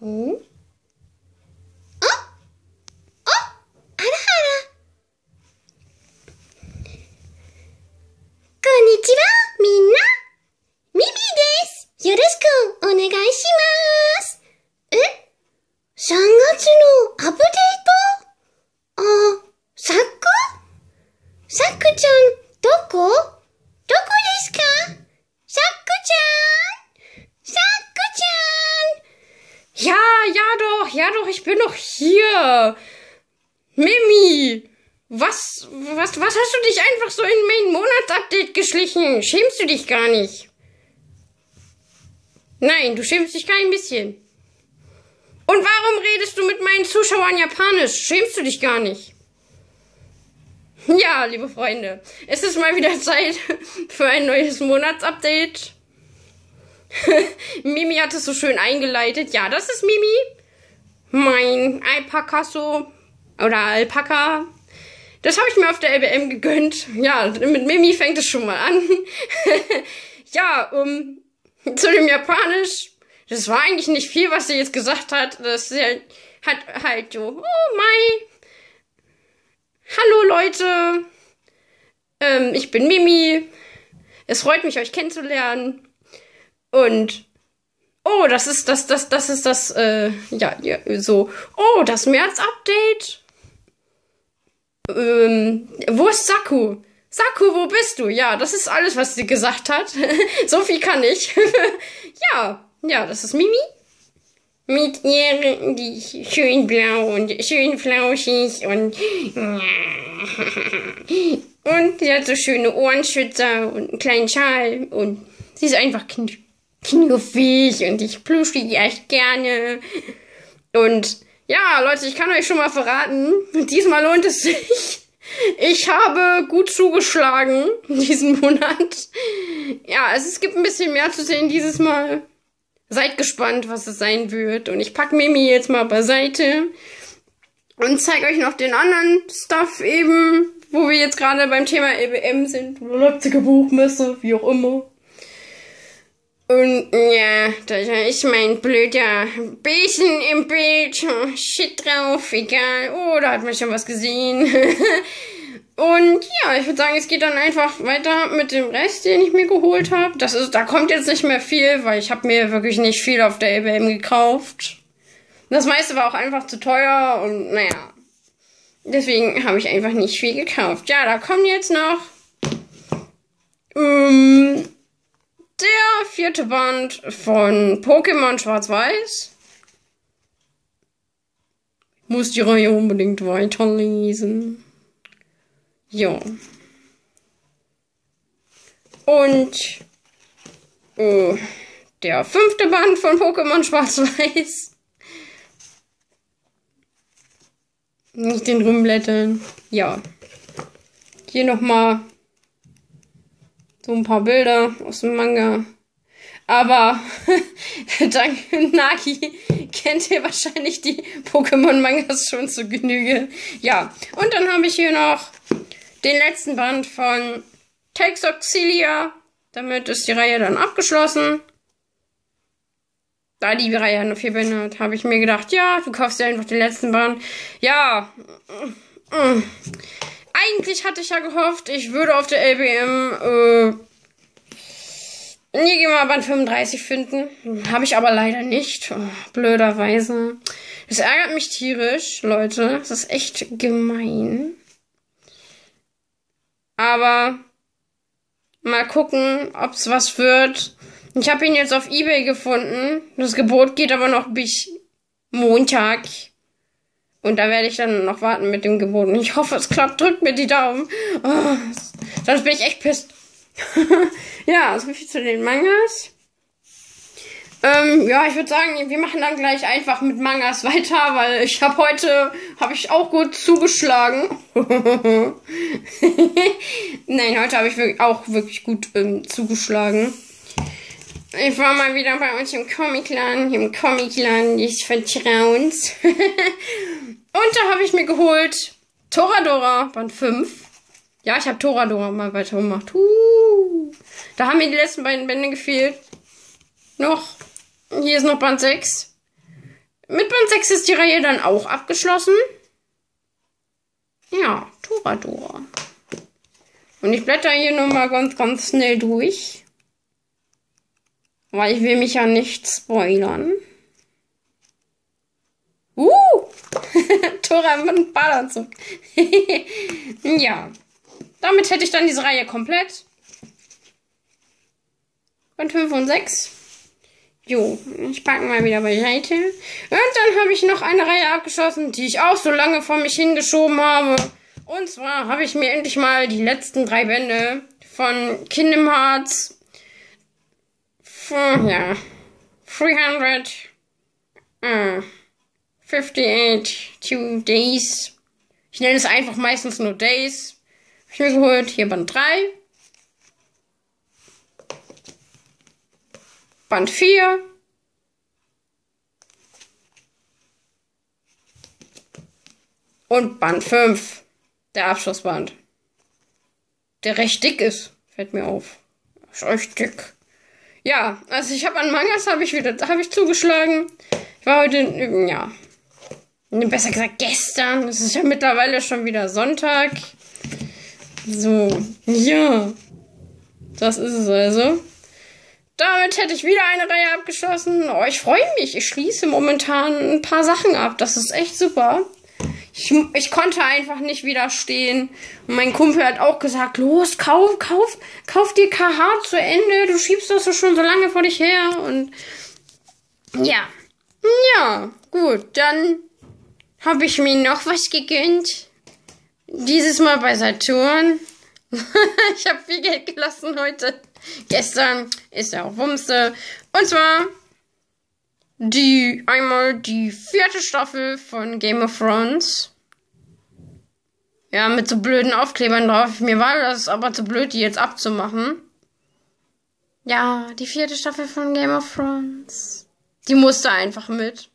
嗯？Ja doch, ich bin doch hier. Mimi, was, was, was hast du dich einfach so in mein Monatsupdate geschlichen? Schämst du dich gar nicht? Nein, du schämst dich kein bisschen. Und warum redest du mit meinen Zuschauern Japanisch? Schämst du dich gar nicht? Ja, liebe Freunde, es ist mal wieder Zeit für ein neues Monatsupdate. Mimi hat es so schön eingeleitet. Ja, das ist Mimi. Mein Alpakasso oder Alpaka. Das habe ich mir auf der LBM gegönnt. Ja, mit Mimi fängt es schon mal an. ja, um, zu dem Japanisch. Das war eigentlich nicht viel, was sie jetzt gesagt hat. Das halt, hat halt so, oh mein. Hallo Leute. Ähm, ich bin Mimi. Es freut mich, euch kennenzulernen. Und oh, das ist das, das, das ist das, äh, ja, ja, so. Oh, das März-Update. Ähm, wo ist Saku? Saku, wo bist du? Ja, das ist alles, was sie gesagt hat. so viel kann ich. ja, ja, das ist Mimi. Mit ihr, die schön blau und schön flauschig und und sie hat so schöne Ohrenschützer und einen kleinen Schal und sie ist einfach kn knuffig und ich plusche die echt gerne. Und ja, Leute, ich kann euch schon mal verraten, diesmal lohnt es sich. Ich habe gut zugeschlagen diesen Monat. Ja, es, es gibt ein bisschen mehr zu sehen dieses Mal. Seid gespannt, was es sein wird. Und ich pack Mimi jetzt mal beiseite und zeige euch noch den anderen Stuff eben, wo wir jetzt gerade beim Thema EBM sind. Leipziger Buchmesse, wie auch immer. Und ja, da ist mein blöder Besen im Bild. Oh, shit drauf, egal. Oh, da hat man schon was gesehen. Und ja, ich würde sagen, es geht dann einfach weiter mit dem Rest, den ich mir geholt habe. Das ist, da kommt jetzt nicht mehr viel, weil ich habe mir wirklich nicht viel auf der EBM gekauft. Das meiste war auch einfach zu teuer und naja. Deswegen habe ich einfach nicht viel gekauft. Ja, da kommen jetzt noch ähm, vierte Band von Pokémon Schwarz-Weiß. Muss die Reihe unbedingt weiterlesen. Ja. Und äh, der fünfte Band von Pokémon Schwarz-Weiß. Nicht den rumblätteln. Ja. Hier nochmal so ein paar Bilder aus dem Manga. Aber dank Nagi kennt ihr wahrscheinlich die Pokémon-Mangas schon zu Genüge. Ja, und dann habe ich hier noch den letzten Band von Texoxilia. Damit ist die Reihe dann abgeschlossen. Da die Reihe nur vier Bände hat, habe ich mir gedacht, ja, du kaufst dir einfach den letzten Band. Ja. Eigentlich hatte ich ja gehofft, ich würde auf der LBM äh, Nigema Band 35 finden. Habe ich aber leider nicht. Oh, blöderweise. Das ärgert mich tierisch, Leute. Das ist echt gemein. Aber mal gucken, ob's was wird. Ich habe ihn jetzt auf eBay gefunden. Das Gebot geht aber noch bis Montag. Und da werde ich dann noch warten mit dem Gebot. Und ich hoffe, es klappt. Drückt mir die Daumen. Oh, sonst bin ich echt pisst. ja, so viel zu den Mangas. Ähm, ja, ich würde sagen, wir machen dann gleich einfach mit Mangas weiter, weil ich habe heute, habe ich auch gut zugeschlagen. Nein, heute habe ich auch wirklich gut ähm, zugeschlagen. Ich war mal wieder bei uns im Comicladen, im Comicladen des Vertrauens. Und da habe ich mir geholt Toradora Band 5. Ja, ich habe Toradora mal weitergemacht. Uh, da haben mir die letzten beiden Bände gefehlt. Noch hier ist noch Band 6. mit Band 6 ist die Reihe dann auch abgeschlossen. Ja, Toradora. Und ich blätter hier nur mal ganz, ganz schnell durch. Weil ich will mich ja nicht spoilern. Uh! Tora mit einem Badeanzug. ja. Damit hätte ich dann diese Reihe komplett. Band 5 und 6. Jo, ich packe mal wieder beiseite. Und dann habe ich noch eine Reihe abgeschlossen, die ich auch so lange vor mich hingeschoben habe. Und zwar habe ich mir endlich mal die letzten drei Bände von Kingdom Hearts von, ja, 300, uh, 58 two Days. Ich nenne es einfach meistens nur Days. Ich mir geholt. Hier Band 3. Band 4. Und Band 5. Der Abschlussband. Der recht dick ist. Fällt mir auf. Ist echt dick. Ja, also ich habe an Mangas habe ich wieder, habe ich zugeschlagen. Ich war heute, ja, besser gesagt gestern. Es ist ja mittlerweile schon wieder Sonntag. So, ja, das ist es also. Damit hätte ich wieder eine Reihe abgeschlossen. Oh, ich freue mich. Ich schließe momentan ein paar Sachen ab. Das ist echt super. Ich, ich konnte einfach nicht widerstehen. Und mein Kumpel hat auch gesagt, los, kauf, kauf, kauf dir KH zu Ende. Du schiebst das so schon so lange vor dich her. Und ja, ja, gut, dann habe ich mir noch was gegönnt. Dieses Mal bei Saturn. ich habe viel Geld gelassen heute. Gestern ist ja auch Wumste. Und zwar die einmal die vierte Staffel von Game of Thrones. Ja, mit so blöden Aufklebern drauf. Mir war das aber zu blöd, die jetzt abzumachen. Ja, die vierte Staffel von Game of Thrones. Die musste einfach mit.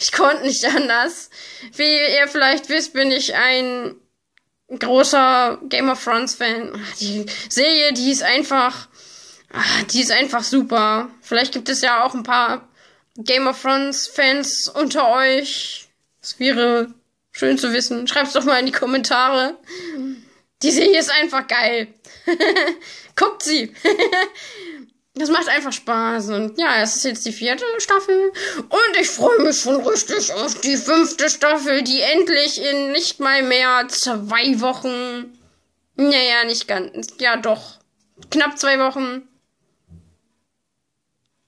Ich konnte nicht anders. Wie ihr vielleicht wisst, bin ich ein großer Game of Thrones Fan. Die Serie, die ist einfach, die ist einfach super. Vielleicht gibt es ja auch ein paar Game of Thrones Fans unter euch. Es wäre schön zu wissen. Schreibt's doch mal in die Kommentare. Die Serie ist einfach geil. Guckt sie. das macht einfach Spaß. Und ja, es ist jetzt die vierte Staffel. Und ich freue mich schon richtig auf die fünfte Staffel, die endlich in nicht mal mehr zwei Wochen. Naja, nicht ganz. Ja, doch. Knapp zwei Wochen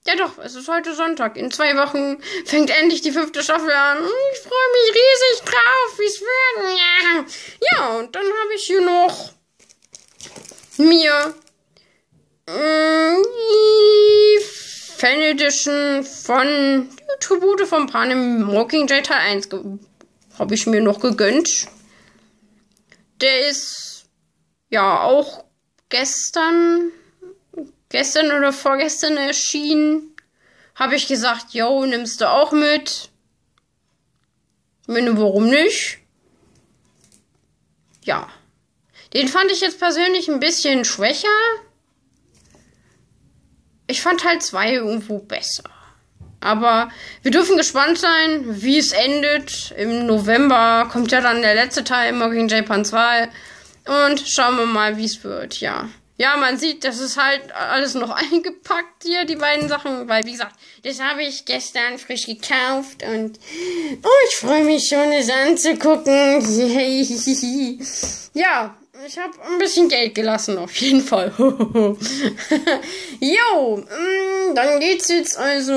ja doch, es ist heute Sonntag. In zwei Wochen fängt endlich die fünfte Staffel an. Ich freue mich riesig drauf, wie es wird. Ja. ja, und dann habe ich hier noch mir die Fan Edition von Tribute von Panem Mockingjay Teil 1 habe ich mir noch gegönnt. Der ist ja auch gestern gestern oder vorgestern erschienen, habe ich gesagt, yo, nimmst du auch mit? Meine, warum nicht? Ja. Den fand ich jetzt persönlich ein bisschen schwächer. Ich fand Teil 2 irgendwo besser. Aber wir dürfen gespannt sein, wie es endet. Im November kommt ja dann der letzte Teil, Mocking Japan 2. Und schauen wir mal, wie es wird, ja. Ja, man sieht, das ist halt alles noch eingepackt hier, die beiden Sachen, weil wie gesagt, das habe ich gestern frisch gekauft und oh, ich freue mich schon, es anzugucken. ja, ich habe ein bisschen Geld gelassen, auf jeden Fall. jo, mm, dann geht's jetzt also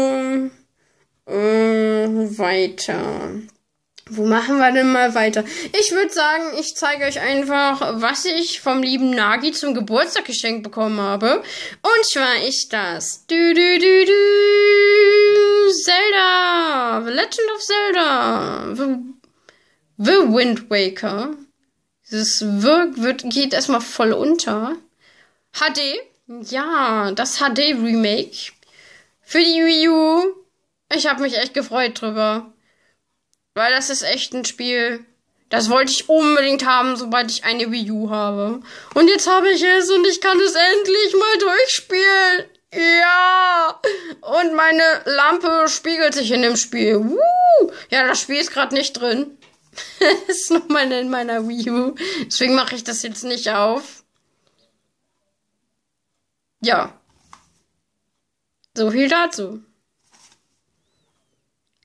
äh, weiter. Wo machen wir denn mal weiter? Ich würde sagen, ich zeige euch einfach, was ich vom lieben Nagi zum Geburtstag geschenkt bekommen habe. Und zwar ist das du, du, du, du, Zelda, The Legend of Zelda, The, The Wind Waker. Dieses Wirk wird, geht erstmal voll unter. HD, ja, das HD Remake für die Wii U. Ich habe mich echt gefreut drüber. Weil das ist echt ein Spiel, das wollte ich unbedingt haben, sobald ich eine Wii U habe. Und jetzt habe ich es und ich kann es endlich mal durchspielen. Ja. und meine Lampe spiegelt sich in dem Spiel. Woo! Ja, das Spiel ist gerade nicht drin. ist nochmal in meiner Wii U. Deswegen mache ich das jetzt nicht auf. Ja. So viel dazu.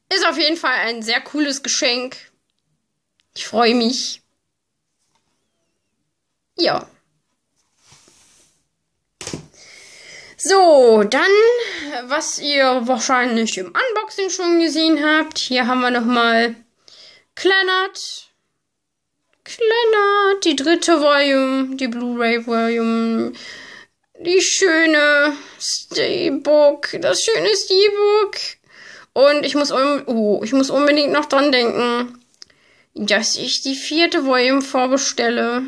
Ist auf jeden Fall ein sehr cooles Geschenk. Ich freue mich. Ja. So, dann, was ihr wahrscheinlich im Unboxing schon gesehen habt. Hier haben wir nochmal Kleinert. Kleinert, die dritte Volume, die Blu-ray Volume. Die schöne Steelbook, das schöne Steelbook. Und ich muss, oh, ich muss unbedingt noch dran denken, dass ich die vierte Volume vorbestelle.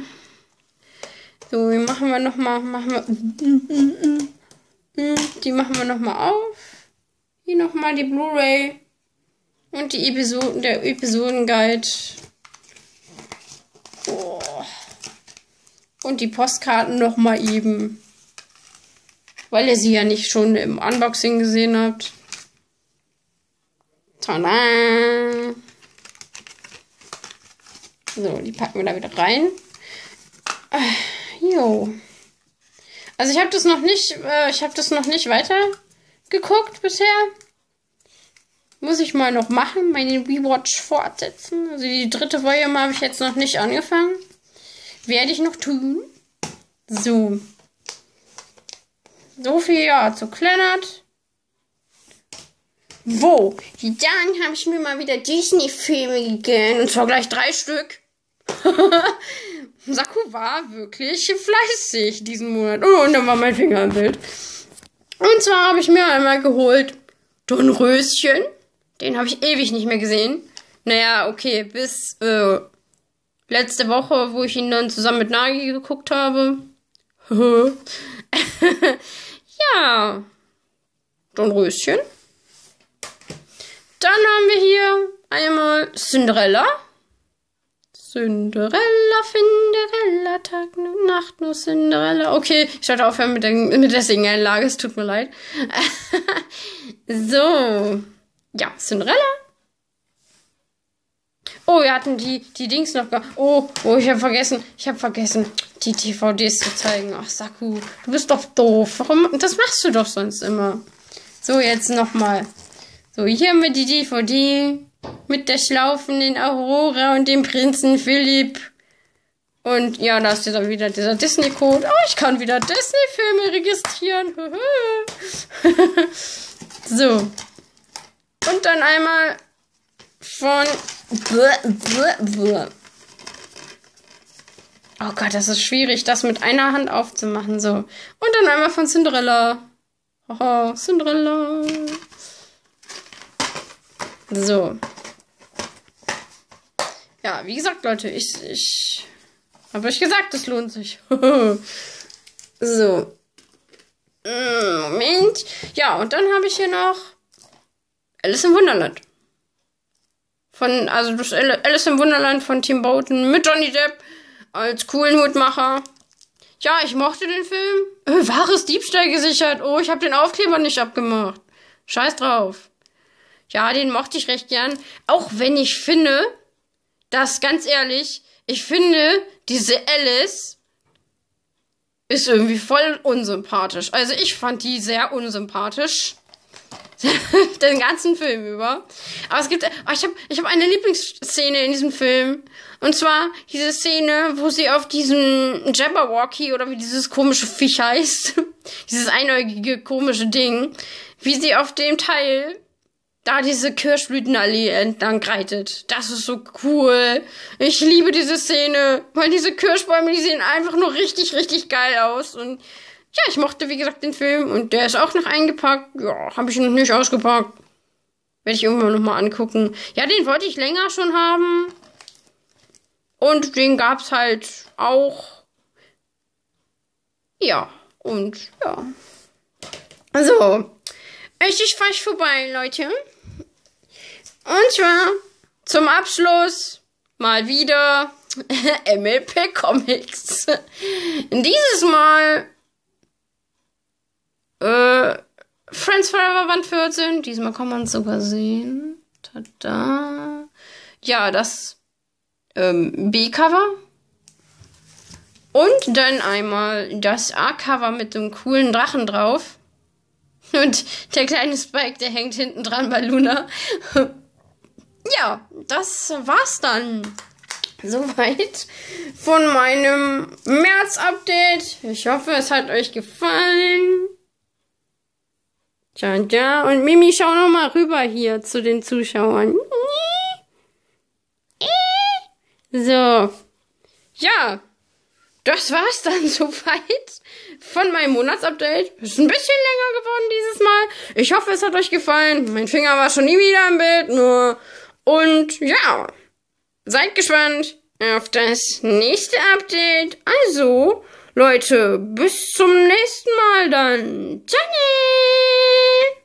So, machen wir nochmal, machen wir, die machen wir nochmal auf. Hier nochmal die Blu-ray und die Episoden, der Episodenguide. Oh. Und die Postkarten nochmal eben. Weil ihr sie ja nicht schon im Unboxing gesehen habt. Tada! So, die packen wir da wieder rein. Äh, jo. Also ich habe das noch nicht, äh, ich habe das noch nicht weiter geguckt bisher. Muss ich mal noch machen, meine Rewatch fortsetzen. Also die dritte Volume habe ich jetzt noch nicht angefangen. Werde ich noch tun. So. So viel ja zu Kleinert. Wo? Dann habe ich mir mal wieder Disney-Filme gegönnt. Und zwar gleich drei Stück. Saku war wirklich fleißig diesen Monat. Oh, und dann war mein Finger im Bild. Und zwar habe ich mir einmal geholt Dornröschen. Den habe ich ewig nicht mehr gesehen. Naja, okay, bis äh, letzte Woche, wo ich ihn dann zusammen mit Nagi geguckt habe. ja. Dornröschen. Dann haben wir hier einmal Cinderella. Cinderella, Cinderella, Tag, Nacht, nur Cinderella. Okay, ich sollte aufhören mit der, mit der Singanlage, es tut mir leid. so. Ja, Cinderella. Oh, wir hatten die, die Dings noch. Oh, oh, ich habe vergessen. Ich habe vergessen, die DVDs zu zeigen. Ach, Saku, du bist doch doof. Warum? Das machst du doch sonst immer. So, jetzt nochmal. So, hier haben wir die DVD mit der schlaufenden Aurora und dem Prinzen Philipp. Und ja, da ist dieser, wieder dieser Disney-Code. Oh, ich kann wieder Disney-Filme registrieren. so. Und dann einmal von. Oh Gott, das ist schwierig, das mit einer Hand aufzumachen. So. Und dann einmal von Cinderella. Haha, Cinderella. So. Ja, wie gesagt, Leute, ich, ich habe euch gesagt, es lohnt sich. so. Mm, Moment. Ja, und dann habe ich hier noch Alice im Wunderland. Von, also das Alice im Wunderland von Tim Burton mit Johnny Depp als coolen Hutmacher. Ja, ich mochte den Film. Äh, wahres Diebstahl gesichert. Oh, ich habe den Aufkleber nicht abgemacht. Scheiß drauf. Ja, den mochte ich recht gern. Auch wenn ich finde, dass ganz ehrlich, ich finde, diese Alice ist irgendwie voll unsympathisch. Also ich fand die sehr unsympathisch. Den ganzen Film über. Aber es gibt, oh, ich habe ich hab eine Lieblingsszene in diesem Film. Und zwar diese Szene, wo sie auf diesem Jabberwocky oder wie dieses komische Viech heißt, dieses einäugige komische Ding, wie sie auf dem Teil da diese Kirschblütenallee entlang reitet. Das ist so cool. Ich liebe diese Szene, weil diese Kirschbäume, die sehen einfach nur richtig, richtig geil aus. Und ja, ich mochte, wie gesagt, den Film. Und der ist auch noch eingepackt. Ja, habe ich noch nicht ausgepackt. Werde ich irgendwann nochmal angucken. Ja, den wollte ich länger schon haben. Und den gab's halt auch. Ja, und ja. Also, richtig falsch vorbei, Leute. Und zwar zum Abschluss mal wieder MLP Comics. Dieses Mal äh, Friends Forever Band 14. Diesmal kann man es sogar sehen. Tada. Ja, das ähm, B-Cover. Und dann einmal das A-Cover mit dem coolen Drachen drauf. Und der kleine Spike, der hängt hinten dran bei Luna. ja, das war's dann. Soweit von meinem März-Update. Ich hoffe, es hat euch gefallen. Tja, ja. Und Mimi, schau noch mal rüber hier zu den Zuschauern. So. Ja. Das war's dann soweit von meinem Monatsupdate. Ist ein bisschen länger geworden dieses Mal. Ich hoffe, es hat euch gefallen. Mein Finger war schon nie wieder im Bild, nur. Und ja. Seid gespannt auf das nächste Update. Also, Leute, bis zum nächsten Mal dann. Ciao!